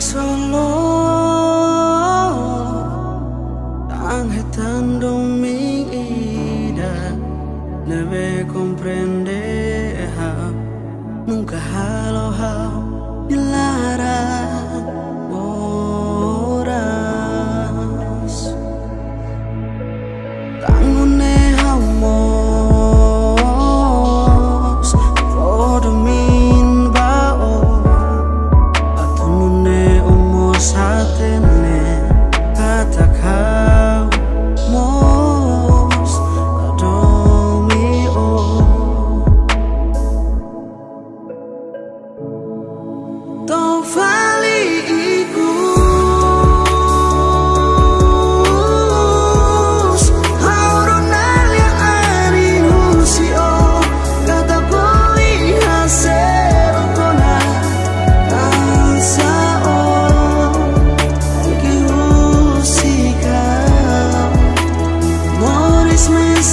solo tang hetando mi ida Neve comprende Nunca halo hao Dilara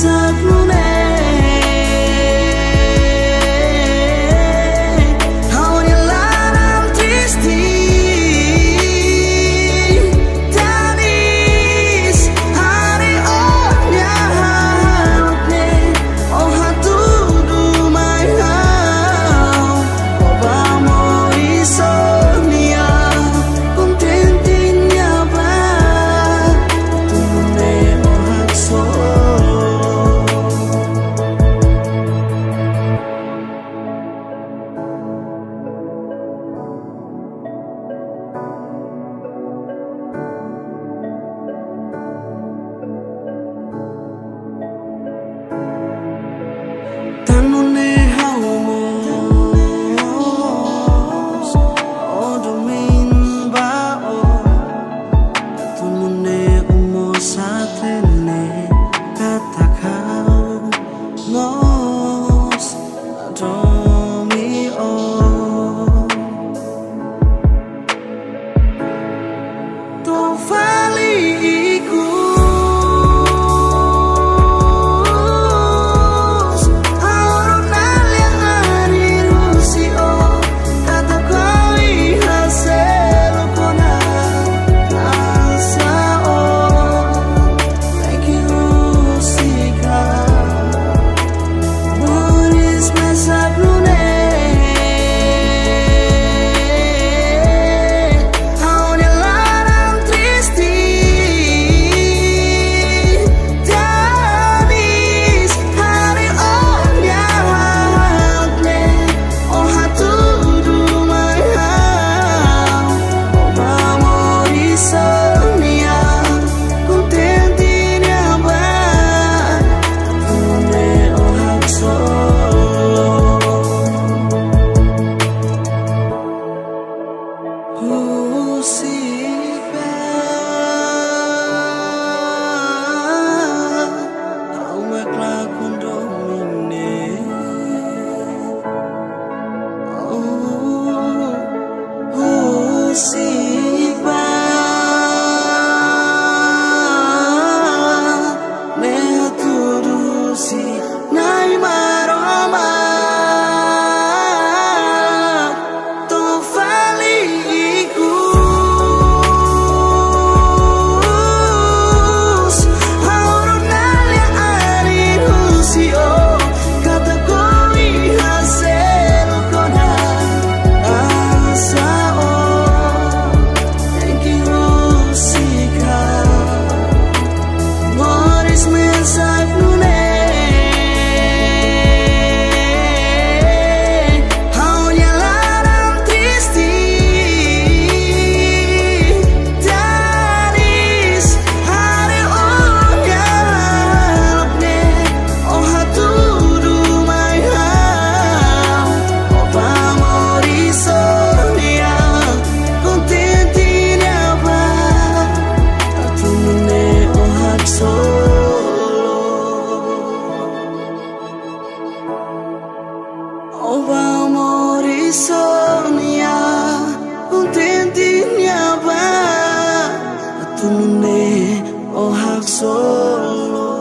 Love. tan un insomnia Un tentinya ba Tunune ohak solo